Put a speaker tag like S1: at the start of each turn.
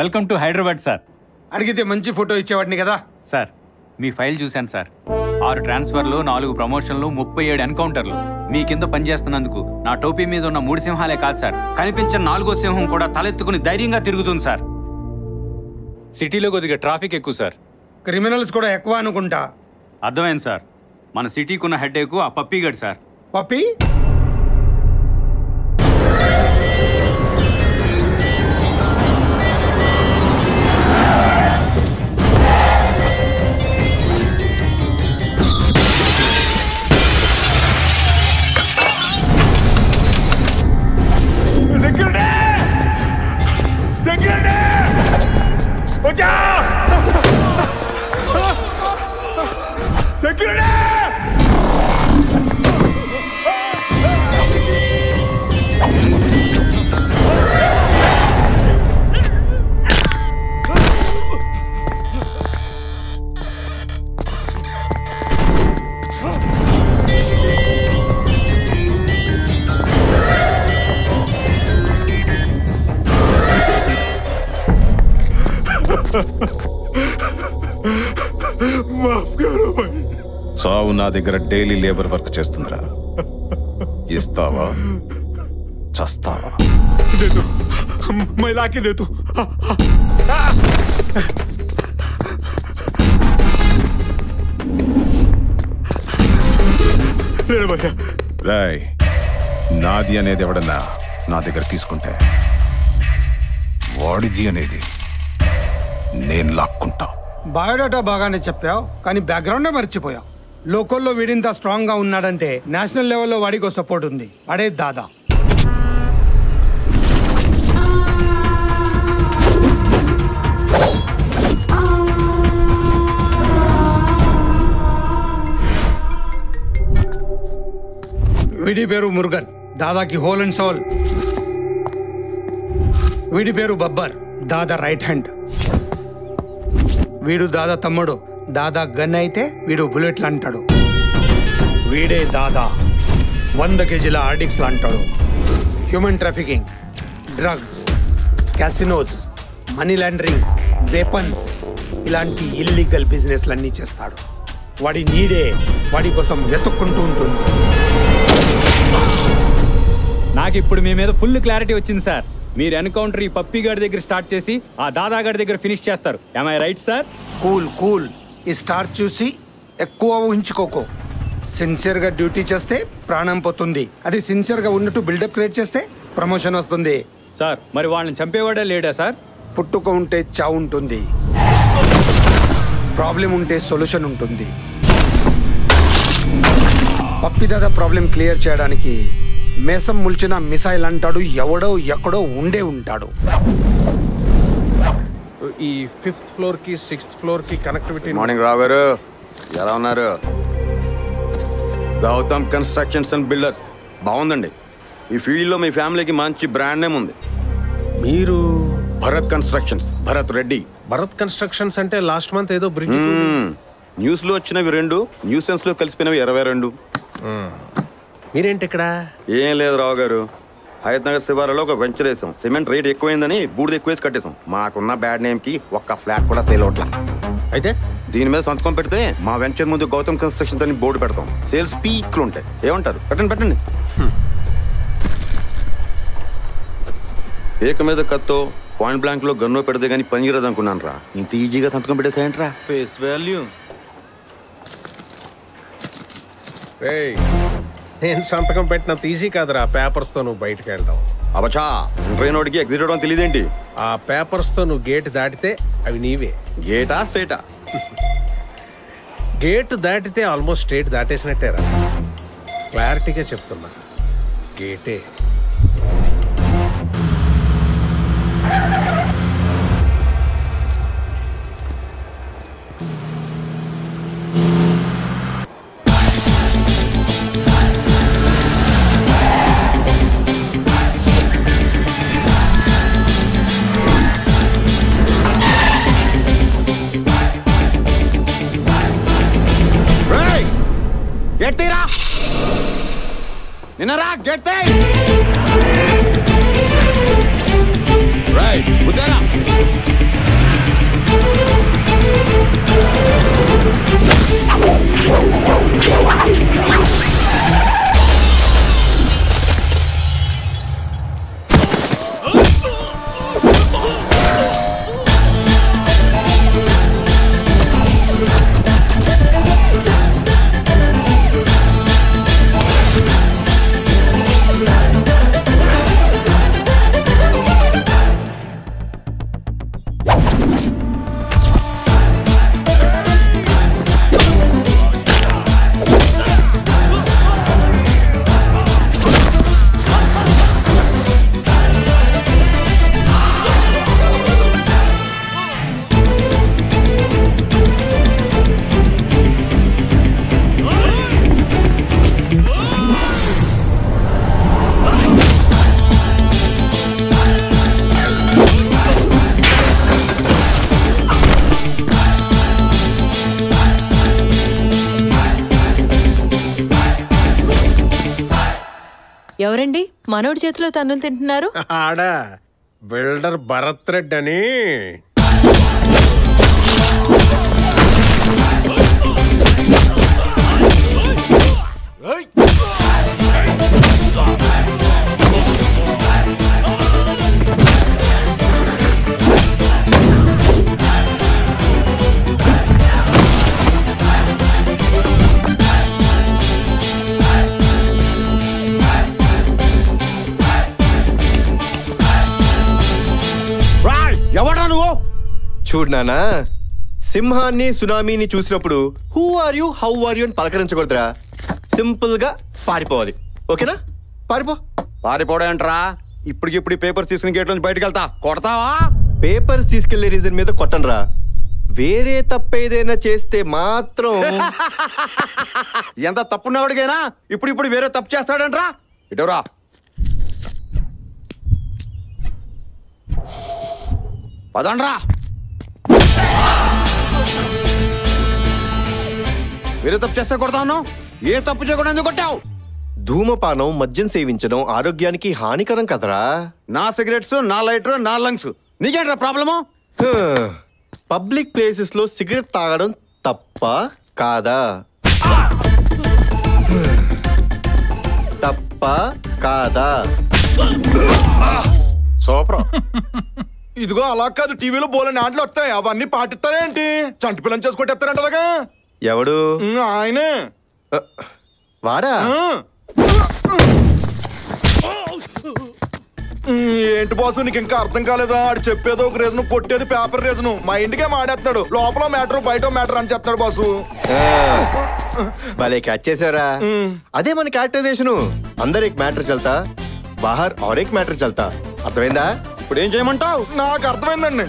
S1: Welcome to Hyderabad sir
S2: అడిగితే మంచి photo ఇచ్చేవాడిని కదా?
S1: సార్ మీ ఫైల్ చూశాను సార్ ఆరు ట్రాన్స్ఫర్లు నాలుగు ప్రమోషన్లు ముప్పై ఏడు ఎన్కౌంటర్లు. మీ కింద పనిచేస్తున్నందుకు నా టోపీ మీద ఉన్న మూడు సింహాలే కాదు సార్ కనిపించిన నాలుగో సింహం కూడా తలెత్తుకుని ధైర్యంగా తిరుగుతుంది సార్ సిటీలో కొద్దిగా ట్రాఫిక్ ఎక్కువ సార్
S2: క్రిమినల్స్ కూడా ఎక్కువ అనుకుంటా.
S1: అర్థమైంది సార్ మన సిటీకున్న హెడ్ ఎక్కువ ఆ పప్పీగడ్ సార్
S2: పప్పి?
S3: చావు సావు నా దగ్గర డైలీ లేబర్ వర్క్ చేస్తుందిరా. ఇస్తావా? చస్తావా?
S2: మై
S3: రాయ్ నాది అనేది ఎవడన్నా నా దగ్గర తీసుకుంటే వాడిది అనేది నేను లాక్కుంటా.
S2: బయోడేటా బాగానే చెప్పావు కానీ బ్యాక్గ్రౌండే మర్చిపోయావు. లోకల్లో వీడింత స్ట్రాంగ్గా ఉన్నాడంటే నేషనల్ లెవెల్లో వాడికో సపోర్ట్ ఉంది. వాడే దాదా. వీడి పేరు మురుగన్ దాదాకి హోల్ అండ్ సోల్. వీడి పేరు బబ్బర్ దాదా రైట్ హ్యాండ్. వీడు దాదా తమ్ముడు. దాదా గన్ అయితే వీడు బుల్లెట్లు అంటాడు. వీడే దాదా. వంద కేజీల ఆర్డిక్స్లు అంటాడు. Human trafficking drugs casinos money laundering weapons ఇలాంటి ఇల్లీగల్ బిజినెస్లన్నీ చేస్తాడు. వాడి నీడే వాడి కోసం వెతుక్కుంటూ ఉంటుంది.
S1: నాకు ఇప్పుడు మీ మీద ఫుల్ క్లారిటీ వచ్చింది సార్. మీరు ఎన్కౌంటర్ ఈ పప్పీ గారి దగ్గర స్టార్ట్ చేసి ఆ దాదా గారి దగ్గర ఫినిష్ చేస్తారు. Alright sir
S2: cool cool. ఈ స్టార్ చూసి ఎక్కువ ఊహించుకోకో. సిన్సియర్గా డ్యూటీ చేస్తే ప్రాణం పోతుంది. అది సిన్సియర్గా ఉన్నట్టు బిల్డప్ క్రియేట్ చేస్తే ప్రమోషన్ వస్తుంది.
S1: సార్ మరి వాళ్ళని చంపేవాడే లేడా సార్
S2: పుట్టుక ఉంటే చావు ఉంటుంది. ప్రాబ్లం ఉంటే సొల్యూషన్ ఉంటుంది. పప్పిదాద ప్రాబ్లం క్లియర్ చేయడానికి మేసం ముల్చిన మిసైల్ అంటాడు ఎవడో ఎక్కడో ఉండే ఉంటాడు.
S4: ఈ ఫిఫ్త్ ఫ్లోర్కి సిక్స్త్ ఫ్లోర్కి కనెక్టివిటీ
S5: మార్నింగ్ రావు గారు. ఎలా ఉన్నారు? గౌతమ్ కన్స్ట్రక్షన్స్ అండ్ బిల్డర్స్ బాగుందండి. ఈ ఫీల్డ్లో మీ ఫ్యామిలీకి మంచి బ్రాండ్ నేమ్ ఉంది.
S4: మీరు
S5: భరత్ కన్స్ట్రక్షన్స్ భరత్ రెడ్డి.
S4: భరత్ కన్స్ట్రక్షన్స్ అంటే లాస్ట్ మంత్ ఏదో బ్రిడ్జ్.
S5: న్యూస్లో వచ్చినవి రెండు న్యూసెన్స్లో కలిసిపోయినవి ఇరవై రెండు.
S4: మీరేంటి ఇక్కడ?
S5: ఏం లేదు రావు గారు. హయత్ నగర్ శివారులో ఒక వెంచర్ వేసాం. సిమెంట్ రేట్ ఎక్కువైందని బూడిద ఎక్కువ వేసి కట్టేసాం. మాకున్న బ్యాడ్ నేమ్కి ఒక్క ఫ్లాట్ కూడా సేల్ అవట్లా
S4: అయితే?
S5: దీని మీద సంతకం పెడితే మా వెంచర్ ముందు గౌతమ్ కన్స్ట్రక్షన్ అని బోర్డు పెడతాం. సేల్స్ పీక్లు ఉంటాయి. ఏమంటారు? పెట్టండి పెట్టండి. ఏక మీద కత్తో పాయింట్ బ్లాంక్లో గన్నో పెడితే గానీ పనికిరదు అనుకున్నాను రా. ఇంత ఈజీగా సంతకం పెట్టేసాయంట్రా ఫేస్ వాల్యూ
S4: ఏయ్, నేను సంతకం పెట్టినంత ఈజీ కాదురా. పేపర్స్తో నువ్వు బయటకు వెళ్ళడం
S5: అవచా ఇంటర్ నోటికి ఎగ్జిట్ అవడం తెలియదేంటి?
S4: ఆ పేపర్స్తో నువ్వు గేట్ దాటితే అవి నీవే.
S5: గేటా స్ట్రేటా
S4: గేట్ దాటితే ఆల్మోస్ట్ స్టేట్ దాటేసినట్టేరా. క్లారిటీగా చెప్తున్నా. గేటే
S5: నిన్నరా? గెట్ రైట్
S6: ఎవరండి? మనోడి చేతిలో తన్నులు తింటున్నారు?
S4: ఆడ బిల్డర్ భరత్ రెడ్డి అని.
S7: చూడు నానా సింహాన్ని సునామీని చూసినప్పుడు who are you how are you అని పలకరించకూడదురా. సింపుల్గా పారిపోవాలి. ఓకేనా? పారిపో.
S5: పారిపోవడం ఏంట్రా ఇప్పటికిప్పుడు పేపర్స్ తీసుకుని గేట్ నుంచి బయటకు వెళ్తా. కొడతావా?
S7: పేపర్స్ తీసుకెళ్ళే రీజన్ మీద కొట్టనరా. వేరే తప్పేదైనా చేస్తే మాత్రం
S5: ఎంత తప్పున్నవాడికైనా ఇప్పుడు ఇప్పుడు వేరే తప్పు చేస్తాడంట్రా. ఇటవరా. పదండ్రా. వేరే తప్పు చేస్తే కొడతాను ఏ తప్పు చేయకుండా ఎందుకు కొట్టావు?
S7: ధూమపానం మద్యం సేవించడం ఆరోగ్యానికి హానికరం కదరా.
S5: నా సిగరెట్స్ నా లైటర్ నా లంగ్స్. నీకేంట్రా ప్రాబ్లము?
S7: పబ్లిక్ ప్లేసెస్లో సిగరెట్ తాగడం తప్ప కాదా? తప్ప కాదా?
S8: సూపర్. ఇదిగో అలా కాదు టీవీలో బోలని ఆటలు వస్తాయి. అవన్నీ పాటిస్తారేంటి? చంటి పిల్లని చేసుకొట్టేస్తారంట అలాగా?
S7: ఎవడు?
S8: ఆయన.
S7: వాడా?
S8: ఏంటి బాసు నీకు ఇంకా అర్థం కాలేదా? ఆడు చెప్పేదో ఒక రీజన్ కొట్టేది పేపర్ రీజన్ మా ఇంటికే మాడేస్తున్నాడు లోపల మ్యాటర్ బయట మ్యాటర్ అని చెప్తాడు బాసు.
S7: భలే క్యాచ్ చేసారా అదే మన క్యారెక్టరైజేషన్ అందరు ఎక్ మ్యాటర్ చల్తా బాహర్ ఆర్ ఎక్ మ్యాటర్ చల్తా అర్థమైందా?
S5: ఇప్పుడు ఏం చేయమంటావు?
S8: నాకు అర్థమైందండి.